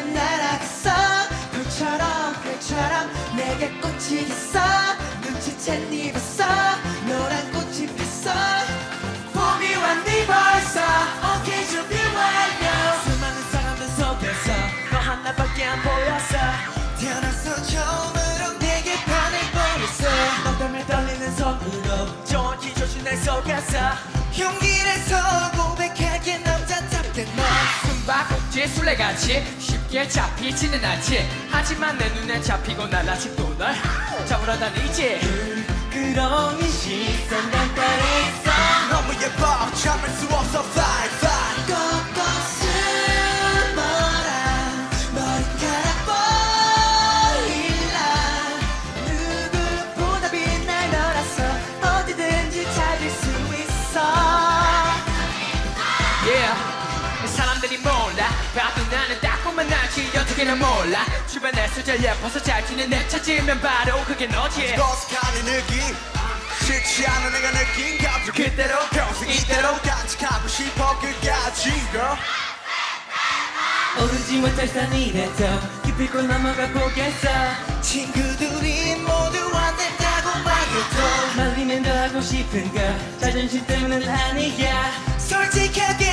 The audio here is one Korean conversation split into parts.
너의 나락서 불처럼 별처럼 내게 꽃이 있어? 눈치챈 네 벌써 노란 꽃이 폈어? 봄이 왔니 벌써? 오케이 준비 완료. 수많은 사람들 속에서 너 하나밖에 안 보였어. 태어나서 처음으로 내게 반해버렸어. 너 때문에 떨리는 속으로 정확히 조준 내 속에서. 용기 내서 고백할게 남자답게 너. 숨바꼭질 술래같이 쉽게 잡히지는 않지. 하지만 내 눈에 잡히고 난 아직도 널 잡으러 다니지. 그런 이 시선 난 따라 어떻게는 몰라. 주변에서 제일 예뻐서 잘 지는 내 찾으면 바로 그게 너지. 거스하는 느낌. 싫지 않은 내가 느낀 감정. 그대로 평생 이대로 간직하고 싶어 끝까지 girl. 오르지 못할 산이라도 기필코 넘어가 보겠어. 친구들이 모두 안 된다고 말해도 말리면 더 하고 싶은 걸 자존심 때문은 아니야. 솔직하게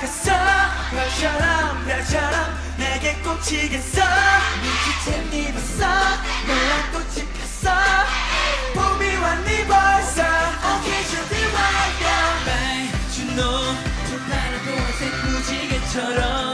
날아갔어? 별처럼 별처럼 내게 꽂히겠어? 눈치챈 네 봤어 노란 꽃이 폈어? 봄이 왔니 벌써? 오케이 준비 완료 매주 너저 나를 보색 무지개처럼